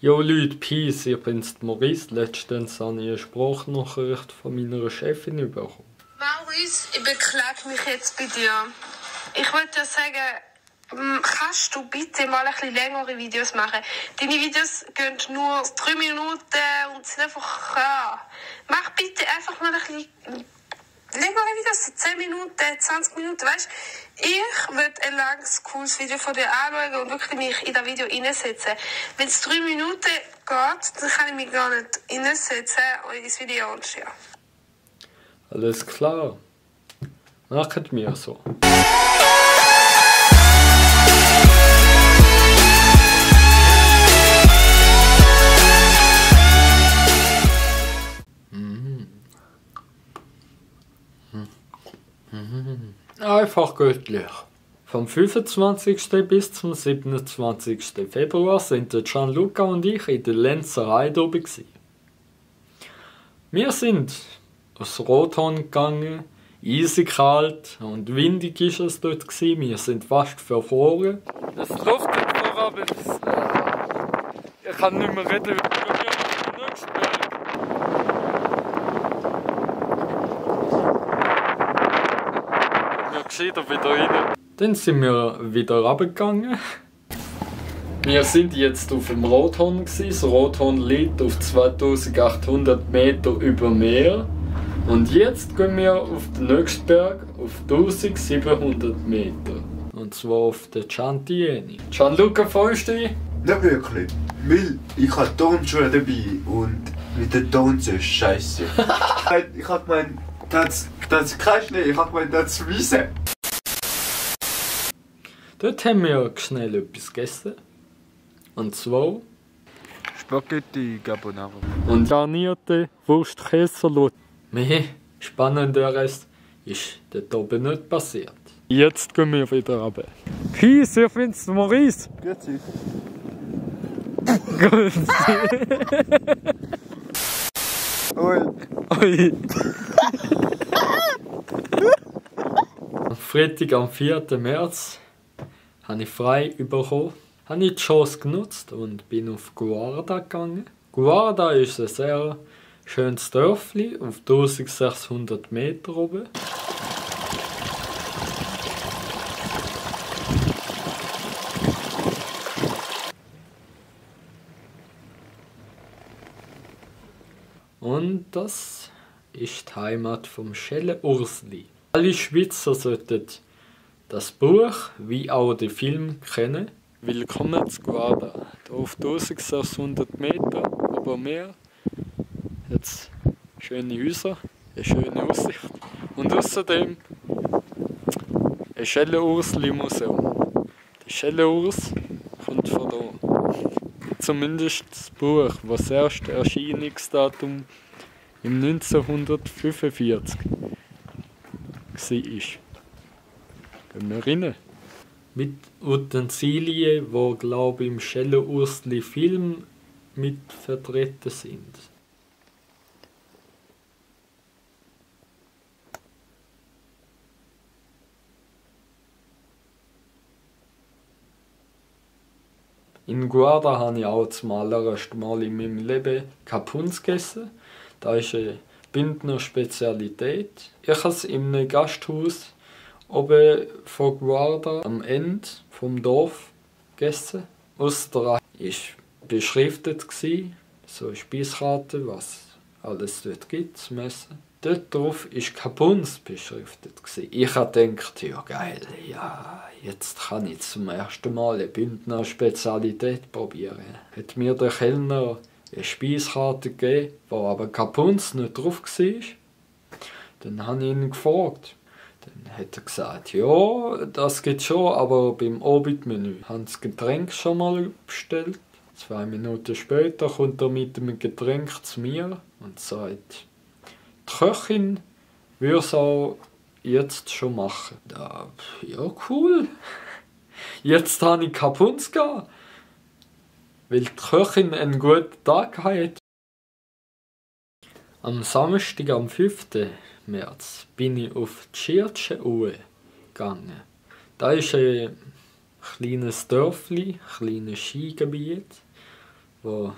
Jo Leute, Peace, ich bin's Maurice. Letztens habe ich eine Sprachnachricht von meiner Chefin bekommen. Maurice, ich beklage mich jetzt bei dir. Ich wollte dir sagen, hm, kannst du bitte mal ein bisschen längere Videos machen? Deine Videos gehen nur drei Minuten und sind einfach, ja. Mach bitte einfach mal ein bisschen längere Videos, so 10 Minuten, 20 Minuten, weißt Ich würde ein langes, cooles Video von dir anschauen und wirklich mich in das Video reinsetzen. Wenn es drei Minuten geht, dann kann ich mich gar nicht reinsetzen und ins Video anschauen. Alles klar. Macht mir so. Einfach göttlich. Vom 25. bis zum 27. Februar sind Gianluca und ich in der Lenzerei oben. Wir sind aus Rothorn gegangen, eisig kalt und windig ist es dort gewesen. Wir sind fast verfroren. Es luftet vor allem. Ich kann nicht mehr reden, weil wir nächsten Wir gescheiter wieder rein. Dann sind wir wieder runtergegangen. Wir sind jetzt auf dem Rothorn. gewesen. Das Rothorn liegt auf 2800 Meter über Meer. Und jetzt gehen wir auf den nächsten Berg auf 1700 Meter. Und zwar auf den Ciantieni. Gianluca, freust du dich? Nicht wirklich. Weil ich habe Turnschuhe dabei und mit den Turnschuhen ist scheiße. ich hab gemeint, das, das ist kein Schnee, ich hab gemeint, das ist Wiese. Dort haben wir schnell etwas gegessen. Und zwar Spaghetti Carbonara. und garnierte Wurstkäserlut. Mehr spannenderes ist dort oben nicht passiert. Jetzt gehen wir wieder runter. Peace, ich bin's, Maurice. Grüezi. Ui. Ui. Am Freitag, am 4. März, habe ich frei bekommen. Habe ich die Chance genutzt und bin auf Guarda gegangen. Guarda ist ein sehr schönes Dörfli auf 1600 Meter oben. Und das ist die Heimat vom Schelle Ursli. Alle Schweizer sollten das Buch wie auch den Film kennen. Willkommen zu Guarda. Hier auf 1600 Meter über Meer. Jetzt schöne Häuser, eine schöne Aussicht. Und außerdem ein Schelle-Ursli-Museum. Der Schelle-Urs kommt von da. Zumindest das Buch, das erste Erscheinungsdatum im 1945 war. Wir rein. Mit Utensilien, die glaube ich im Schelle-Ursli Film mit vertreten sind. In Guarda habe ich auch zum allerersten Mal in meinem Leben Kapunz gegessen. Das ist eine Bündner Spezialität. Ich habe es in einem Gasthaus oben von Guarda am Ende vom Dorf gegessen. Ausser war beschriftet, so eine Speiskarte, was alles dort gibt zum Essen. Dort drauf war Kapunz beschriftet. Ich gedacht, ja geil, ja, jetzt kann ich zum ersten Mal eine Bündner Spezialität probieren. Hat mir der Kellner eine Speiskarte gegeben, wo aber Kapunz nicht drauf war. Dann habe ich ihn gefragt. Hat er gesagt, ja, das geht schon, aber beim Obitmenü haben das Getränk schon mal bestellt. Zwei Minuten später kommt er mit dem Getränk zu mir und sagt, die Köchin würde es auch jetzt schon machen. Ja, ja cool. Jetzt habe ich Kapunz gehabt, weil die Köchin einen guten Tag hat. Am Samstag, am 5. März, bin ich auf die Schirtschenuhe gegangen. Da ist ein kleines Dörfli, ein kleines Skigebiet. wo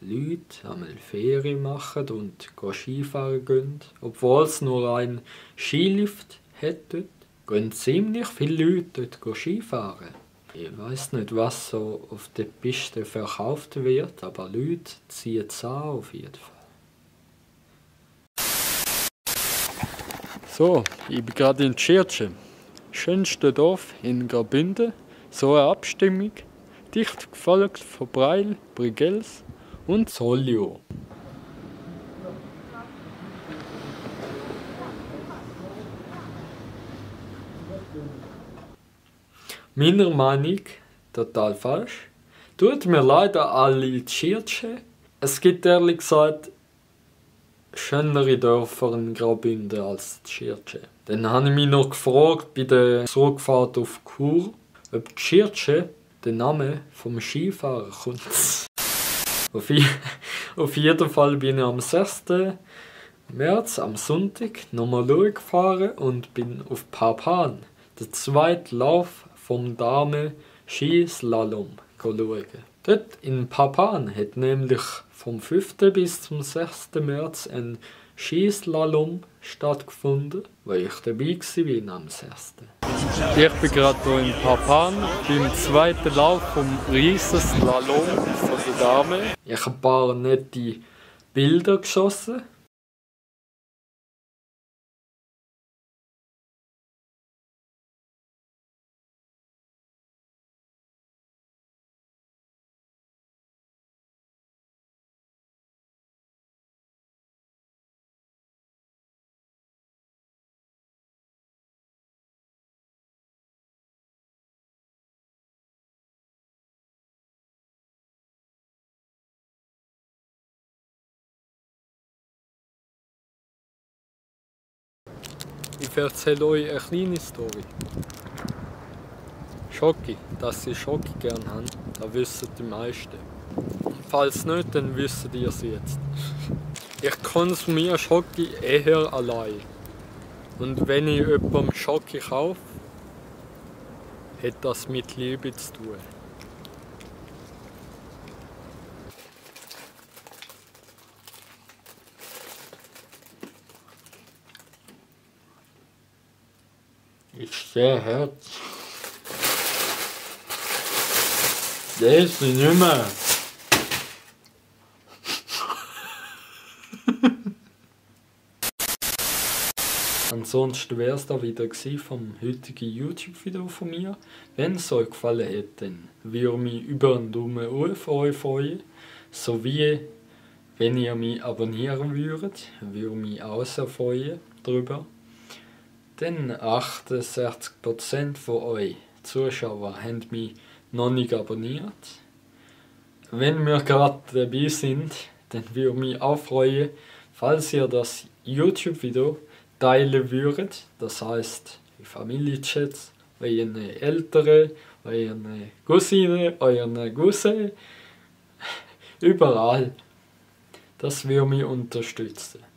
Leute einmal Ferien machen und Skifahren gehen. Obwohl es nur einen Skilift hätte, gehen ziemlich viele Leute dort Skifahren. Ich weiß nicht, was so auf der Piste verkauft wird, aber Leute ziehen es an auf jeden Fall. So, ich bin gerade in Tschirtsche. Schönste Dorf in Graubünden. So eine Abstimmung. Dicht gefolgt von Breil, Brigels und Solio. Meiner Meinung total falsch. Tut mir leid an alle Tschirtsche. Es gibt ehrlich gesagt schönere Dörfer in Graubünden als Tschirtsche. Dann habe ich mich noch gefragt bei der Zurückfahrt auf Chur, ob Tschirtsche der Name vom Skifahrer kommt. auf, auf jeden Fall bin ich am 6. März, am Sonntag, nochmal gefahren und bin auf Papan, der zweite Lauf vom Dame Skislalom schauen. Dort in Papan hat nämlich vom 5. bis zum 6. März ein Skislalom stattgefunden, weil ich dabei war am 6. Ich bin gerade hier in Papan beim zweiten Lauf vom Riesenslalom von der Dame. Ich habe ein paar nette Bilder geschossen Ich erzähle euch eine kleine Story. Schoki, dass ich Schoki gerne habe, das wissen die meisten. Falls nicht, dann wisst ihr es jetzt. Ich konsumiere Schoki eher allein. Und wenn ich jemandem Schoki kaufe, hat das mit Liebe zu tun. ist sehr hart. Das ist nicht mehr. Ansonsten wäre es da wieder vom heutigen YouTube-Video von mir. Wenn es euch gefallen hat, dann würde ich mich über einen Daumen von euch freuen. Sowie, wenn ihr mich abonnieren würdet, würde ich mich auch sehr freuen darüber. Denn 68% von euch Zuschauer haben mich noch nicht abonniert. Wenn wir gerade dabei sind, dann würde mich auch freuen, falls ihr das YouTube-Video teilen würdet. Das heißt, Familienchats, euren Eltern, euren Cousinen, euren Cousin, überall. Das würde mich unterstützen.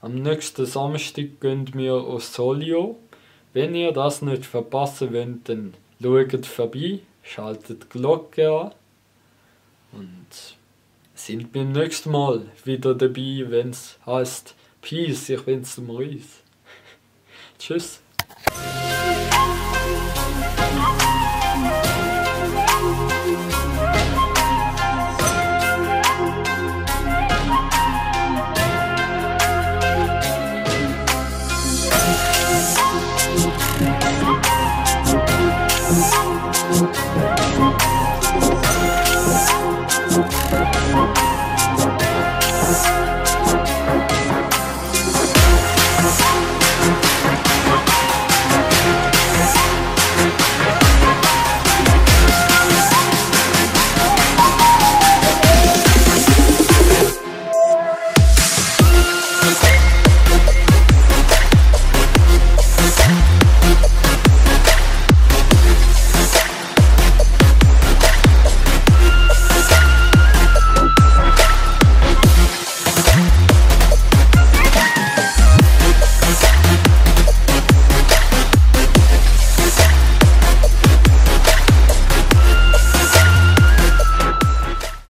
Am nächsten Samstag gehen wir aus Solio. Wenn ihr das nicht verpassen wollt, dann schaut vorbei, schaltet die Glocke an und sind beim nächsten Mal wieder dabei, wenn es heißt Peace, ich bin's Maurice. Tschüss.